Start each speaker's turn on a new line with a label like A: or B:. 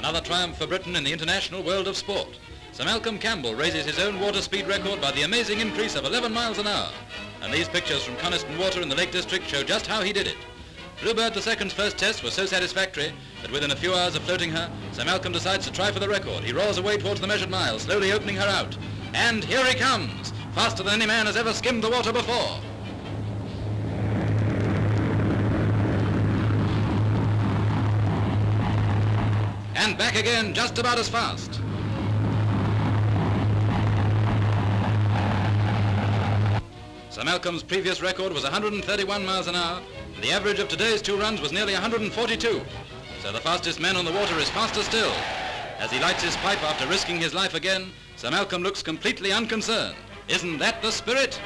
A: Another triumph for Britain in the international world of sport. Sir Malcolm Campbell raises his own water speed record by the amazing increase of 11 miles an hour. And these pictures from Coniston Water in the Lake District show just how he did it. Bluebird II's first test was so satisfactory that within a few hours of floating her, Sir Malcolm decides to try for the record. He roars away towards the measured mile, slowly opening her out. And here he comes, faster than any man has ever skimmed the water before. And back again just about as fast. Sir Malcolm's previous record was 131 miles an hour, and the average of today's two runs was nearly 142. So the fastest man on the water is faster still. As he lights his pipe after risking his life again, Sir Malcolm looks completely unconcerned. Isn't that the spirit?